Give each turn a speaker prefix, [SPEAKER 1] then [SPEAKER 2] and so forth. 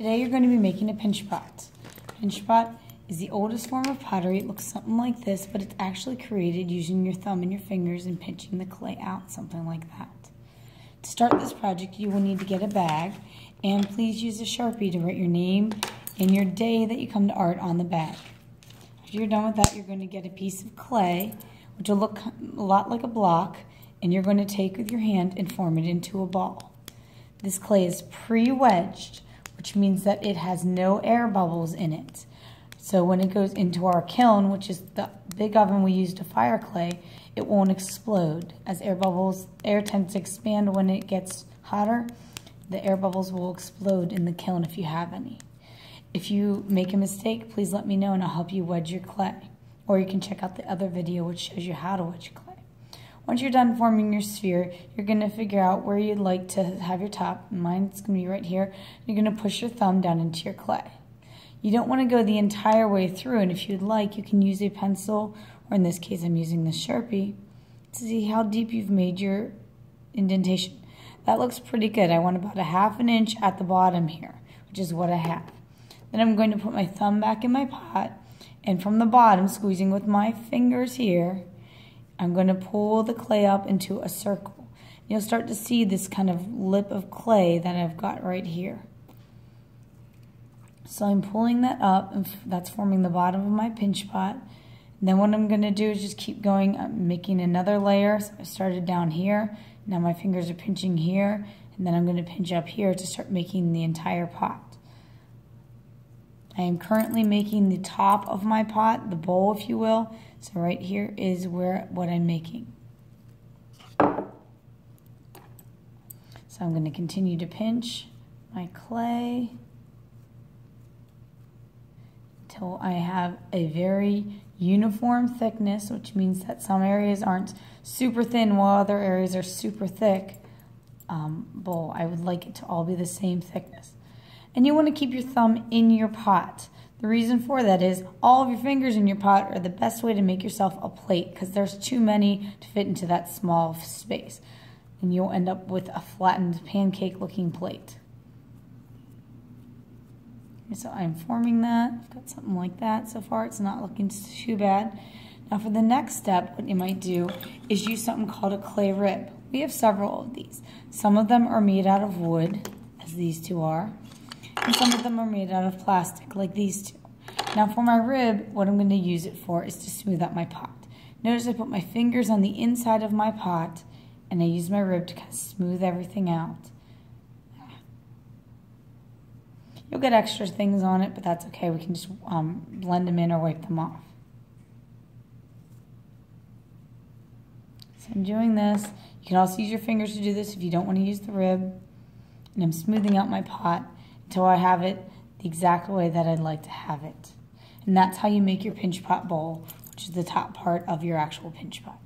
[SPEAKER 1] Today you're going to be making a pinch pot. Pinch pot is the oldest form of pottery. It looks something like this, but it's actually created using your thumb and your fingers and pinching the clay out, something like that. To start this project, you will need to get a bag, and please use a Sharpie to write your name and your day that you come to art on the bag. After you're done with that, you're going to get a piece of clay, which will look a lot like a block, and you're going to take with your hand and form it into a ball. This clay is pre-wedged, which means that it has no air bubbles in it. So when it goes into our kiln, which is the big oven we use to fire clay, it won't explode. As air bubbles, air tends to expand when it gets hotter, the air bubbles will explode in the kiln if you have any. If you make a mistake, please let me know and I'll help you wedge your clay. Or you can check out the other video which shows you how to wedge clay. Once you're done forming your sphere, you're going to figure out where you'd like to have your top. Mine's going to be right here. You're going to push your thumb down into your clay. You don't want to go the entire way through, and if you'd like, you can use a pencil, or in this case, I'm using the Sharpie, to see how deep you've made your indentation. That looks pretty good. I want about a half an inch at the bottom here, which is what I have. Then I'm going to put my thumb back in my pot, and from the bottom, squeezing with my fingers here, I'm going to pull the clay up into a circle. You'll start to see this kind of lip of clay that I've got right here. So I'm pulling that up, and that's forming the bottom of my pinch pot. And then what I'm going to do is just keep going, I'm making another layer. So I started down here, now my fingers are pinching here, and then I'm going to pinch up here to start making the entire pot. I am currently making the top of my pot, the bowl if you will, so right here is where what I'm making. So I'm going to continue to pinch my clay until I have a very uniform thickness, which means that some areas aren't super thin while other areas are super thick um, bowl. I would like it to all be the same thickness. And you want to keep your thumb in your pot. The reason for that is all of your fingers in your pot are the best way to make yourself a plate because there's too many to fit into that small space. And you'll end up with a flattened pancake looking plate. So I'm forming that. I've got something like that. So far it's not looking too bad. Now for the next step, what you might do is use something called a clay rib. We have several of these. Some of them are made out of wood, as these two are and some of them are made out of plastic, like these two. Now for my rib, what I'm going to use it for is to smooth out my pot. Notice I put my fingers on the inside of my pot, and I use my rib to kind of smooth everything out. You'll get extra things on it, but that's okay. We can just um, blend them in or wipe them off. So I'm doing this. You can also use your fingers to do this if you don't want to use the rib. And I'm smoothing out my pot until I have it the exact way that I'd like to have it. And that's how you make your pinch pot bowl, which is the top part of your actual pinch pot.